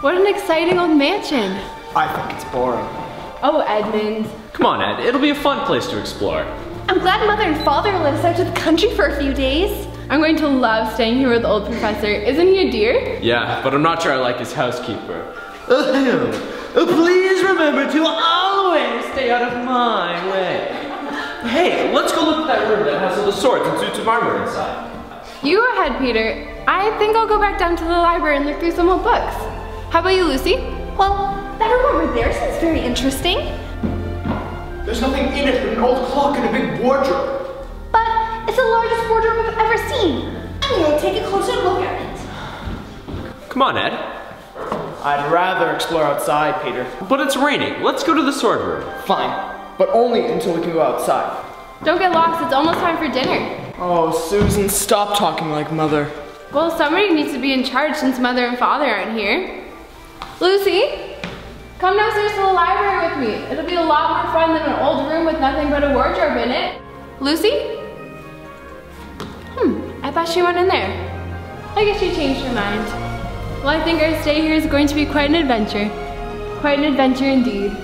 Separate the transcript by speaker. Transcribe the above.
Speaker 1: What an exciting old mansion.
Speaker 2: I think it's boring.
Speaker 1: Oh, Edmund.
Speaker 3: Come on, Ed. It'll be a fun place to explore.
Speaker 4: I'm glad mother and father let us out to the country for a few days.
Speaker 1: I'm going to love staying here with the old professor. Isn't he a dear?
Speaker 3: Yeah, but I'm not sure I like his housekeeper.
Speaker 5: Ahem. Uh, Please remember to always stay out of my way.
Speaker 3: Hey, let's go look at that room that has all the swords and suits of armor inside.
Speaker 1: You go ahead, Peter. I think I'll go back down to the library and look through some old books. How about you, Lucy?
Speaker 4: Well, that room over there seems very interesting.
Speaker 2: There's nothing in it but an old clock and a big wardrobe.
Speaker 4: But it's the largest wardrobe I've ever seen. I'm gonna take a closer look at it.
Speaker 3: Come on, Ed.
Speaker 2: I'd rather explore outside, Peter.
Speaker 3: But it's raining. Let's go to the sword room.
Speaker 2: Fine, but only until we can go outside.
Speaker 1: Don't get lost, it's almost time for dinner.
Speaker 2: Oh, Susan, stop talking like mother.
Speaker 1: Well, somebody needs to be in charge since mother and father aren't here. Lucy, come downstairs to the library with me. It'll be a lot more fun than an old room with nothing but a wardrobe in it. Lucy? Hmm, I thought she went in there. I guess she changed her mind. Well, I think our stay here is going to be quite an adventure. Quite an adventure indeed.